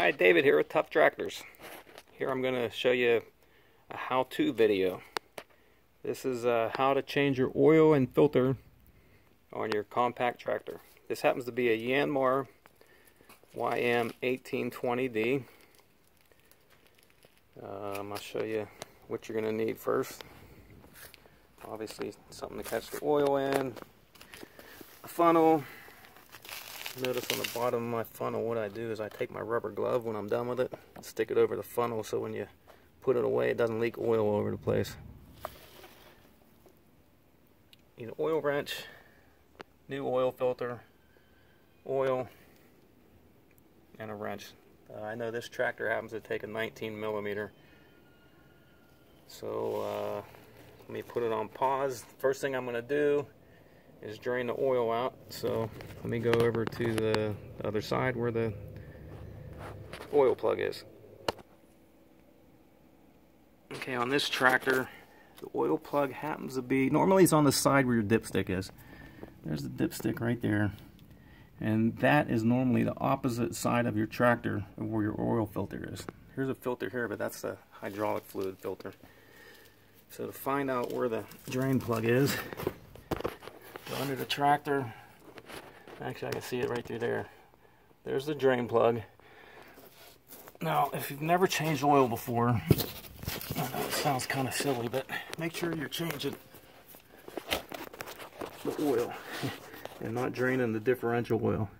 Hi, David here with Tough Tractors. Here I'm going to show you a how-to video. This is uh, how to change your oil and filter on your compact tractor. This happens to be a Yanmar YM1820D. Um, I'll show you what you're going to need first. Obviously something to catch the oil in, a funnel, notice on the bottom of my funnel what I do is I take my rubber glove when I'm done with it stick it over the funnel so when you put it away it doesn't leak oil all over the place. Need an oil wrench, new oil filter, oil, and a wrench. Uh, I know this tractor happens to take a 19 millimeter so uh, let me put it on pause. First thing I'm going to do is drain the oil out. So let me go over to the other side where the oil plug is. Okay, on this tractor, the oil plug happens to be, normally it's on the side where your dipstick is. There's the dipstick right there. And that is normally the opposite side of your tractor of where your oil filter is. Here's a filter here, but that's the hydraulic fluid filter. So to find out where the drain plug is, Go under the tractor. Actually, I can see it right through there. There's the drain plug. Now, if you've never changed oil before, I know it sounds kind of silly, but make sure you're changing the oil and not draining the differential oil.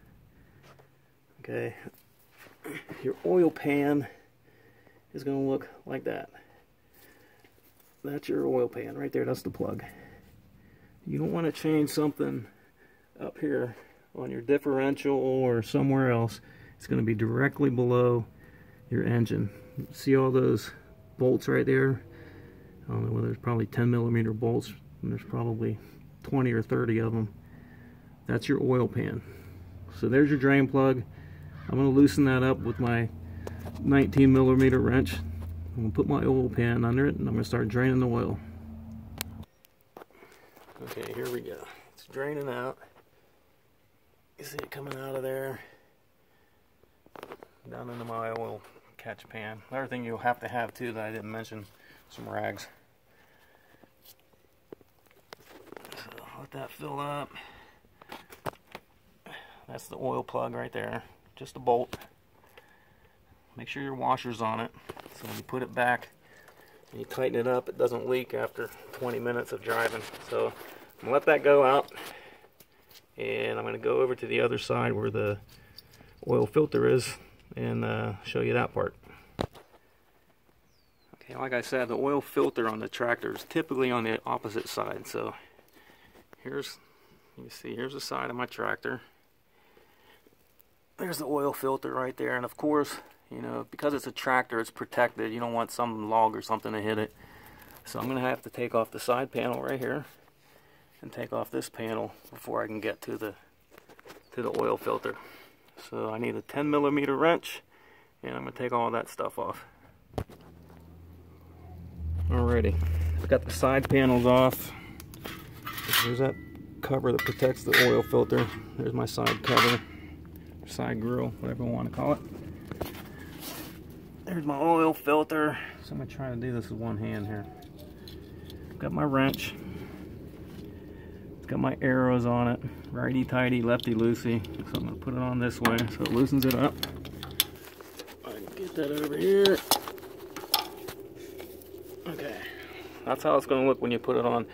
Okay, your oil pan is going to look like that. That's your oil pan right there. That's the plug you don't want to change something up here on your differential or somewhere else. It's going to be directly below your engine. See all those bolts right there? I don't know whether there's probably 10 millimeter bolts and there's probably 20 or 30 of them. That's your oil pan. So there's your drain plug. I'm going to loosen that up with my 19 millimeter wrench. I'm going to put my oil pan under it and I'm going to start draining the oil. Okay, here we go. It's draining out. You see it coming out of there. Down into my oil catch pan. Another thing you'll have to have too that I didn't mention, some rags. So let that fill up. That's the oil plug right there. Just a bolt. Make sure your washer's on it. So when you put it back, you tighten it up, it doesn't leak after 20 minutes of driving. So I'm gonna let that go out and I'm gonna go over to the other side where the oil filter is and uh, show you that part. Okay, like I said, the oil filter on the tractor is typically on the opposite side. So here's, you see, here's the side of my tractor. There's the oil filter right there, and of course, you know, because it's a tractor, it's protected. You don't want some log or something to hit it. So I'm going to have to take off the side panel right here and take off this panel before I can get to the to the oil filter. So I need a 10 millimeter wrench and I'm going to take all that stuff off. Alrighty, I've got the side panels off. There's that cover that protects the oil filter. There's my side cover, side grill, whatever you want to call it. There's my oil filter. So I'm to try to do this with one hand here. Got my wrench. It's got my arrows on it. Righty tighty, lefty loosey. So I'm to put it on this way so it loosens it up. I can get that over here. Okay. That's how it's going to look when you put it on.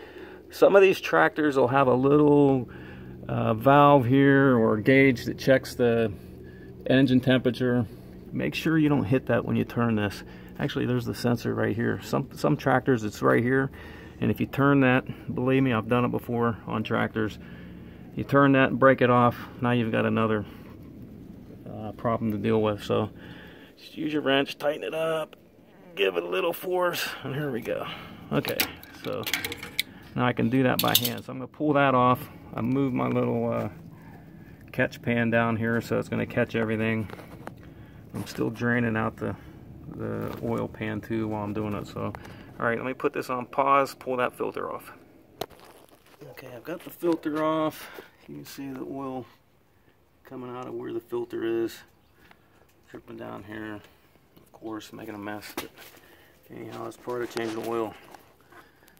Some of these tractors will have a little uh, valve here or gauge that checks the engine temperature make sure you don't hit that when you turn this. Actually, there's the sensor right here. Some, some tractors, it's right here. And if you turn that, believe me, I've done it before on tractors. You turn that and break it off, now you've got another uh, problem to deal with. So just use your wrench, tighten it up, give it a little force, and here we go. Okay, so now I can do that by hand. So I'm to pull that off. I move my little uh, catch pan down here so it's going to catch everything. I'm still draining out the, the oil pan too while I'm doing it. So, all right, let me put this on pause, pull that filter off. Okay, I've got the filter off. You can see the oil coming out of where the filter is. dripping down here. Of course, making a mess. But anyhow, it's part of changing the oil.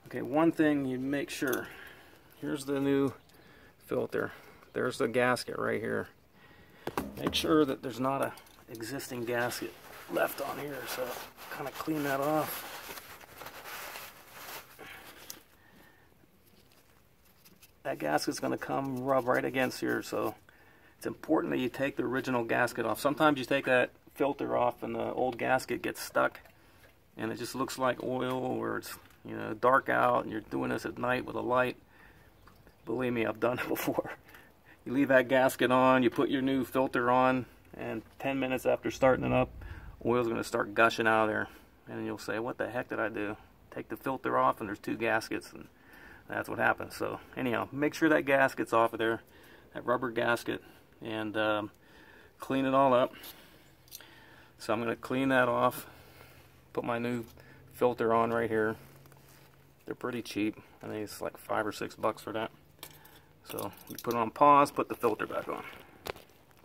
Okay, one thing you make sure. Here's the new filter. There's the gasket right here. Make sure that there's not a existing gasket left on here, so kind of clean that off. That gasket's going to come rub right against here, so it's important that you take the original gasket off. Sometimes you take that filter off and the old gasket gets stuck and it just looks like oil or it's you know dark out and you're doing this at night with a light. Believe me, I've done it before. You leave that gasket on, you put your new filter on, and 10 minutes after starting it up, oil's going to start gushing out of there. And you'll say, what the heck did I do? Take the filter off and there's two gaskets and that's what happens. So anyhow, make sure that gasket's off of there, that rubber gasket and um, clean it all up. So I'm going to clean that off, put my new filter on right here. They're pretty cheap. I think it's like five or six bucks for that. So put it on pause, put the filter back on.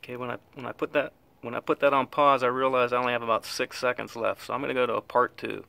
Okay, when I when I put that when I put that on pause, I realize I only have about six seconds left. So I'm going to go to a part two.